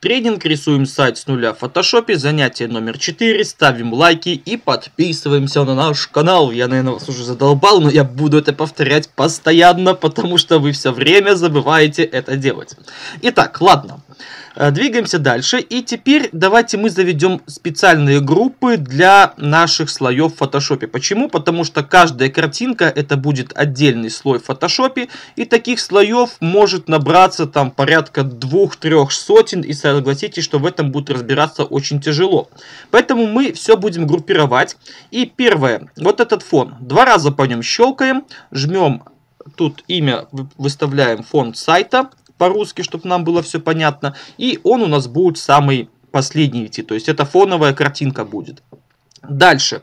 Тренинг «Рисуем сайт с нуля в фотошопе», занятие номер 4, ставим лайки и подписываемся на наш канал. Я, наверное, вас уже задолбал, но я буду это повторять постоянно, потому что вы все время забываете это делать. Итак, ладно. Э, двигаемся дальше. И теперь давайте мы заведем специальные группы для наших слоев в фотошопе. Почему? Потому что каждая картинка это будет отдельный слой в фотошопе. И таких слоев может набраться там порядка двух-трех сотен. И согласитесь, что в этом будет разбираться очень тяжело. Поэтому мы все будем группировать. И первое, вот этот фон. Два раза по нем щелкаем, жмем тут имя, выставляем фон сайта по-русски, чтобы нам было все понятно. И он у нас будет самый последний идти. То есть это фоновая картинка будет. Дальше.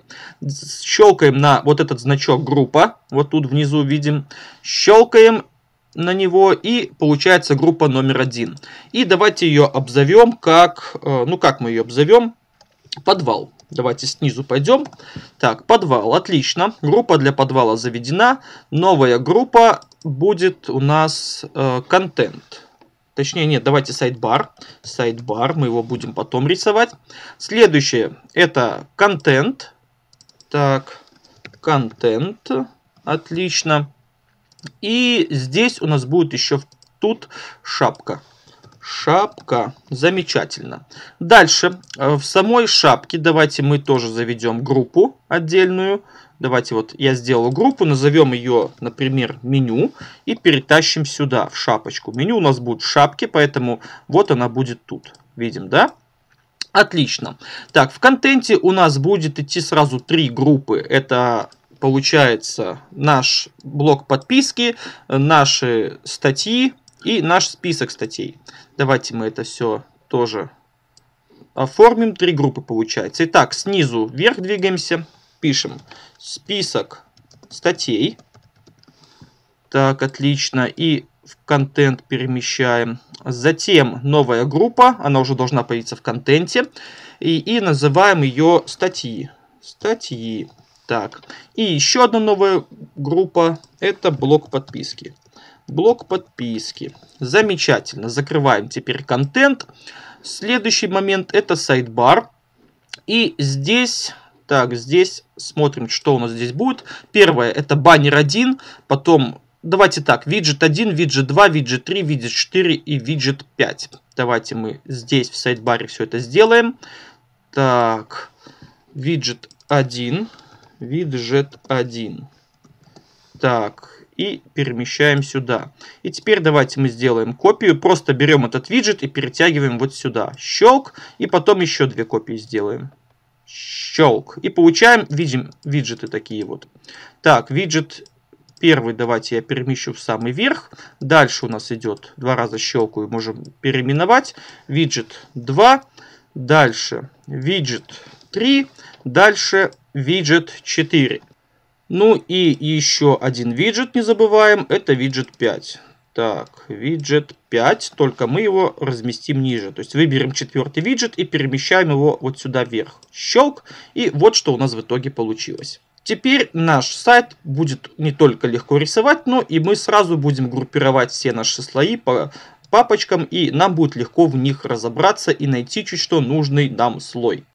Щелкаем на вот этот значок группа. Вот тут внизу видим. Щелкаем на него и получается группа номер один. И давайте ее обзовем как... Э, ну как мы ее обзовем? Подвал. Давайте снизу пойдем. Так, подвал, отлично. Группа для подвала заведена. Новая группа будет у нас э, контент. Точнее, нет, давайте sidebar. Sidebar, мы его будем потом рисовать. Следующее, это контент. Так, контент. Отлично. И здесь у нас будет еще тут шапка. Шапка. Замечательно. Дальше. Э, в самой шапке давайте мы тоже заведем группу отдельную. Давайте вот я сделал группу, назовем ее, например, меню и перетащим сюда, в шапочку. Меню у нас будет в шапке, поэтому вот она будет тут. Видим, да? Отлично. Так, в контенте у нас будет идти сразу три группы. Это получается наш блок подписки, наши статьи и наш список статей. Давайте мы это все тоже оформим. Три группы получается. Итак, снизу вверх двигаемся. Пишем список статей. Так, отлично. И в контент перемещаем. Затем новая группа. Она уже должна появиться в контенте. И, и называем ее статьи. Статьи. Так. И еще одна новая группа. Это блок подписки. Блок подписки. Замечательно. Закрываем теперь контент. Следующий момент это сайт-бар. И здесь, так, здесь смотрим, что у нас здесь будет. Первое это баннер 1, потом, давайте так, виджет 1, виджет 2, виджет 3, виджет 4 и виджет 5. Давайте мы здесь в сайт-баре все это сделаем. Так, виджет 1, виджет 1. Так, и перемещаем сюда. И теперь давайте мы сделаем копию. Просто берем этот виджет и перетягиваем вот сюда. Щелк. И потом еще две копии сделаем. Щелк. И получаем, видим, виджеты такие вот. Так, виджет первый давайте я перемещу в самый верх. Дальше у нас идет, два раза щелкаю, можем переименовать. Виджет 2. Дальше виджет 3. Дальше виджет 4. Ну и еще один виджет не забываем, это виджет 5. Так, виджет 5, только мы его разместим ниже. То есть выберем четвертый виджет и перемещаем его вот сюда вверх. Щелк, и вот что у нас в итоге получилось. Теперь наш сайт будет не только легко рисовать, но и мы сразу будем группировать все наши слои по папочкам, и нам будет легко в них разобраться и найти чуть что нужный нам слой.